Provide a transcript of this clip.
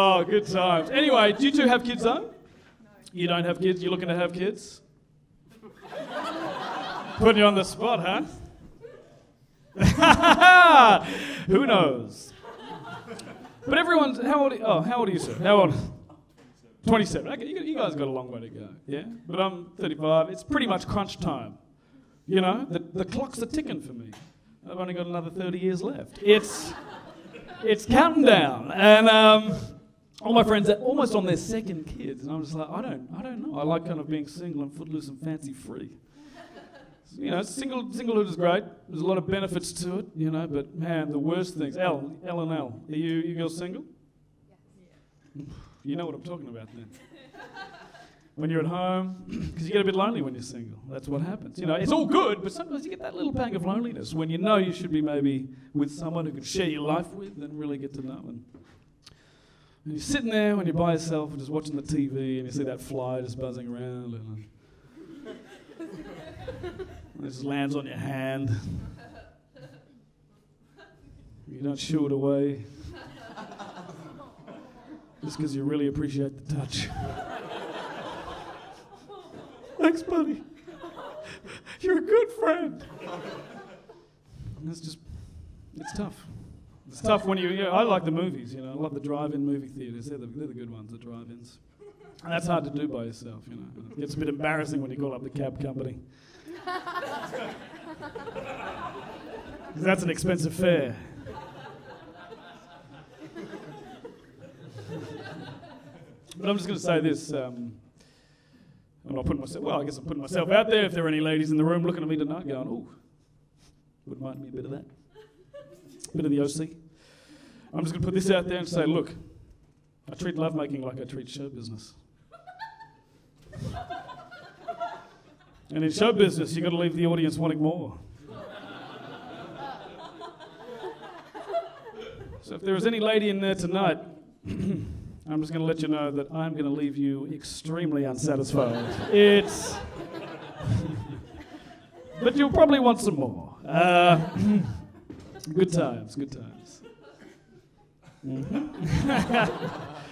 Oh, good times. Anyway, do you two have kids though? You don't have kids? You're looking to have kids? Putting you on the spot, huh? Who knows? But everyone's how old? Are, oh, how old are you, sir? How old? Twenty-seven. Okay, you, you guys got a long way to go. Yeah, but I'm 35. It's pretty much crunch time. You know, the, the clocks are ticking for me. I've only got another 30 years left. It's it's counting down, and um, all my friends are almost on their second kids, and I'm just like, I don't, I don't know. I like kind of being single and footloose and fancy free. You know, single singlehood is great. There's a lot of benefits to it, you know. But man, the worst things. L, L and L. Are you you girls single? You know what I'm talking about then. when you're at home, because you get a bit lonely when you're single. That's what happens. You know, it's all good, but sometimes you get that little pang of loneliness when you know you should be maybe with someone who can share your life with and really get to know. And, and you're sitting there when you're by yourself and just watching the TV and you see that fly just buzzing around and. It just lands on your hand. You don't shoo it away. Just because you really appreciate the touch. Thanks, buddy. You're a good friend. And just, it's tough. It's tough when you, I like the movies, you know, I love the drive-in movie theaters. They're the, they're the good ones, the drive-ins. And that's hard to do by yourself, you know. It gets a bit embarrassing when you call up the cab company. that's an expensive fare. but I'm just going to say this. Um, I'm not putting myself, well, I guess I'm putting myself out there. If there are any ladies in the room looking at me tonight going, ooh, wouldn't mind me a bit of that. Bit of the OC. I'm just going to put this out there and say, look, I treat lovemaking like I treat show business. And in show business, you've got to leave the audience wanting more. So if there is any lady in there tonight, I'm just going to let you know that I'm going to leave you extremely unsatisfied. It's. but you'll probably want some more. Uh, good times, good times. Mm-hmm.